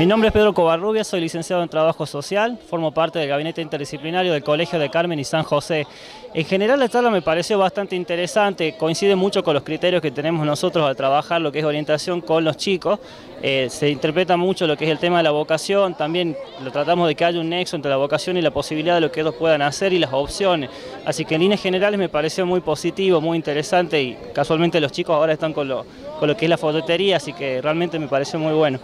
Mi nombre es Pedro Covarrubia, soy licenciado en Trabajo Social, formo parte del Gabinete Interdisciplinario del Colegio de Carmen y San José. En general la charla me pareció bastante interesante, coincide mucho con los criterios que tenemos nosotros al trabajar lo que es orientación con los chicos. Eh, se interpreta mucho lo que es el tema de la vocación, también lo tratamos de que haya un nexo entre la vocación y la posibilidad de lo que ellos puedan hacer y las opciones. Así que en líneas generales me pareció muy positivo, muy interesante y casualmente los chicos ahora están con lo, con lo que es la fototería, así que realmente me pareció muy bueno.